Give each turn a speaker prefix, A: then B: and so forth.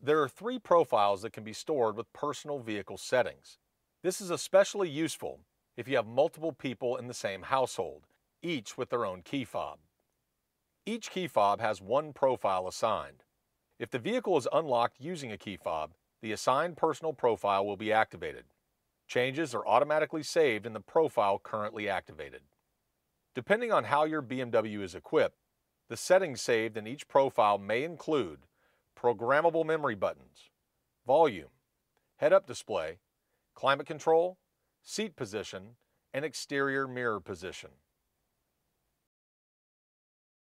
A: There are three profiles that can be stored with personal vehicle settings. This is especially useful if you have multiple people in the same household, each with their own key fob. Each key fob has one profile assigned. If the vehicle is unlocked using a key fob, the assigned personal profile will be activated. Changes are automatically saved in the profile currently activated. Depending on how your BMW is equipped, the settings saved in each profile may include programmable memory buttons, volume, head-up display, climate control, seat position, and exterior mirror position.